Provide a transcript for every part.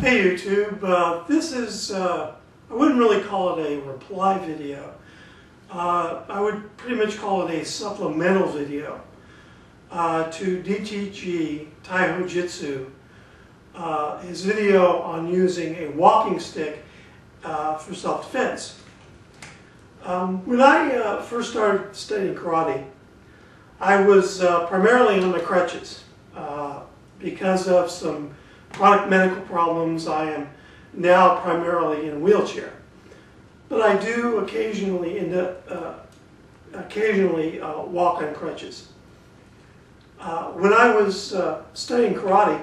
Hey YouTube, uh, this is, uh, I wouldn't really call it a reply video. Uh, I would pretty much call it a supplemental video uh, to DTG Taiho Jitsu, uh, his video on using a walking stick uh, for self-defense. Um, when I first started studying karate, I was primarily on the crutches because of some chronic medical problems, I am now primarily in a wheelchair. But I do occasionally end up, uh, occasionally uh, walk on crutches. Uh, when I was uh, studying karate,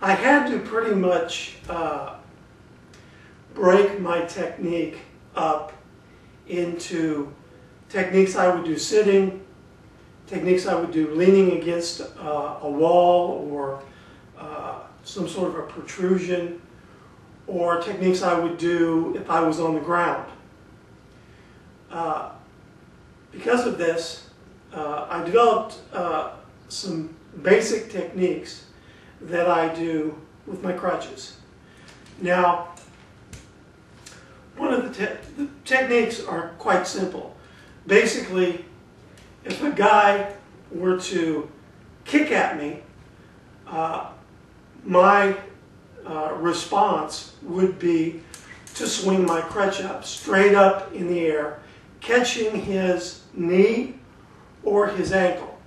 I had to pretty much uh, break my technique up into techniques I would do sitting, techniques I would do leaning against uh, a wall or uh, some sort of a protrusion or techniques I would do if I was on the ground. Uh, because of this, uh, I developed uh, some basic techniques that I do with my crutches. Now, one of the, te the techniques are quite simple. Basically, if a guy were to kick at me, uh, my uh, response would be to swing my crutch up, straight up in the air, catching his knee or his ankle.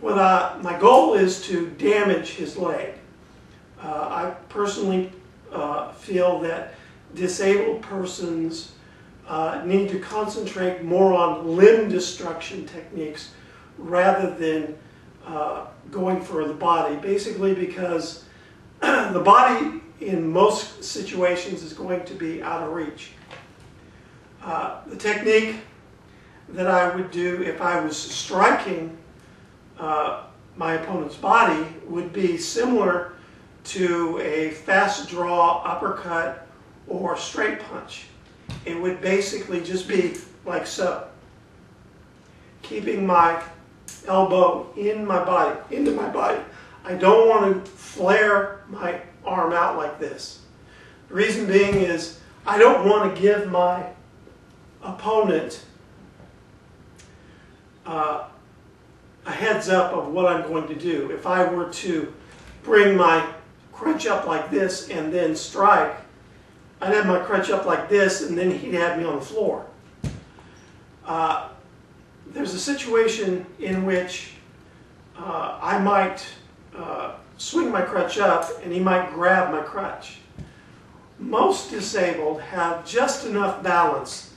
What I, my goal is to damage his leg. Uh, I personally uh, feel that disabled persons uh, need to concentrate more on limb destruction techniques rather than uh, going for the body, basically because the body in most situations is going to be out of reach. Uh, the technique that I would do if I was striking uh, my opponent's body would be similar to a fast draw uppercut or straight punch. It would basically just be like so, keeping my elbow in my body, into my body. I don't want to flare my arm out like this. The reason being is I don't want to give my opponent uh, a heads up of what I'm going to do. If I were to bring my crutch up like this and then strike, I'd have my crutch up like this and then he'd have me on the floor. Uh, there's a situation in which uh, I might uh, swing my crutch up and he might grab my crutch. Most disabled have just enough balance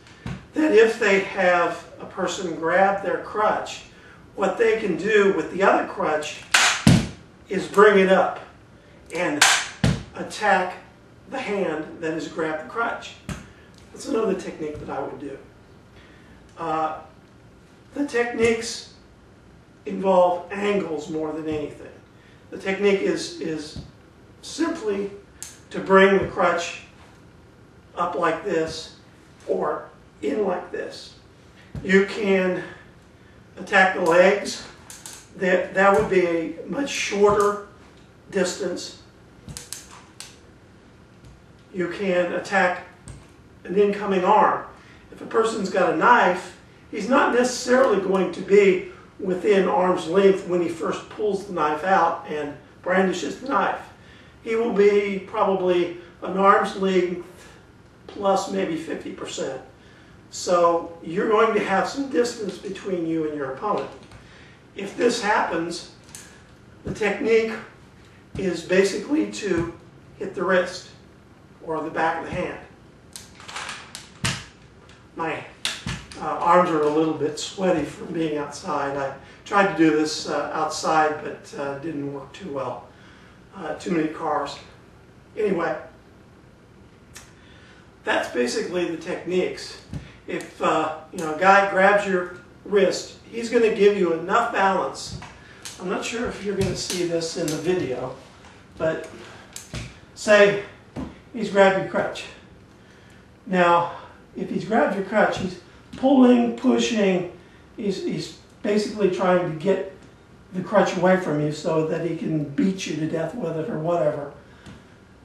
that if they have a person grab their crutch, what they can do with the other crutch is bring it up and attack the hand that has grabbed the crutch. That's another technique that I would do. Uh, the techniques involve angles more than anything. The technique is, is simply to bring the crutch up like this or in like this. You can attack the legs. That, that would be a much shorter distance. You can attack an incoming arm. If a person's got a knife, he's not necessarily going to be within arm's length when he first pulls the knife out and brandishes the knife. He will be probably an arm's length plus maybe 50%. So you're going to have some distance between you and your opponent. If this happens, the technique is basically to hit the wrist or the back of the hand. My uh, arms are a little bit sweaty from being outside. I tried to do this uh, outside, but uh, didn't work too well. Uh, too many cars. Anyway, that's basically the techniques. If uh, you know a guy grabs your wrist, he's going to give you enough balance. I'm not sure if you're going to see this in the video, but say he's grabbed your crutch. Now, if he's grabbed your crutch, he's pulling, pushing. He's, he's basically trying to get the crutch away from you so that he can beat you to death with it or whatever.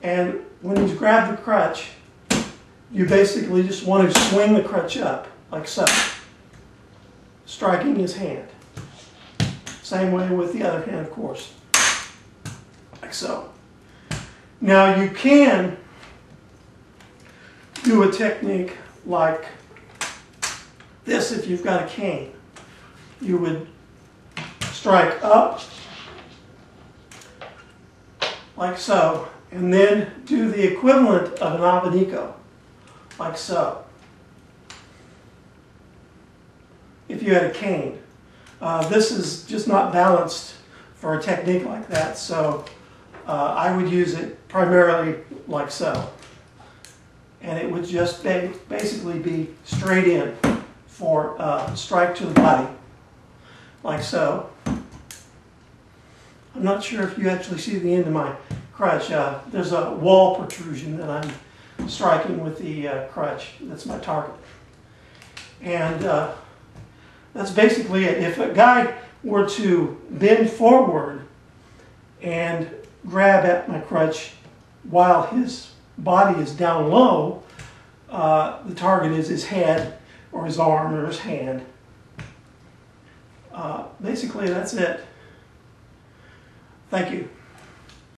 And when he's grabbed the crutch, you basically just want to swing the crutch up, like so, striking his hand. Same way with the other hand, of course, like so. Now you can do a technique like this if you've got a cane. You would strike up, like so, and then do the equivalent of an abanico, like so. If you had a cane. Uh, this is just not balanced for a technique like that, so uh, I would use it primarily like so. And it would just ba basically be straight in for uh, strike to the body, like so. I'm not sure if you actually see the end of my crutch. Uh, there's a wall protrusion that I'm striking with the uh, crutch. That's my target. And uh, that's basically it. If a guy were to bend forward and grab at my crutch while his body is down low, uh, the target is his head or his arm or his hand. Uh, basically, that's it. Thank you.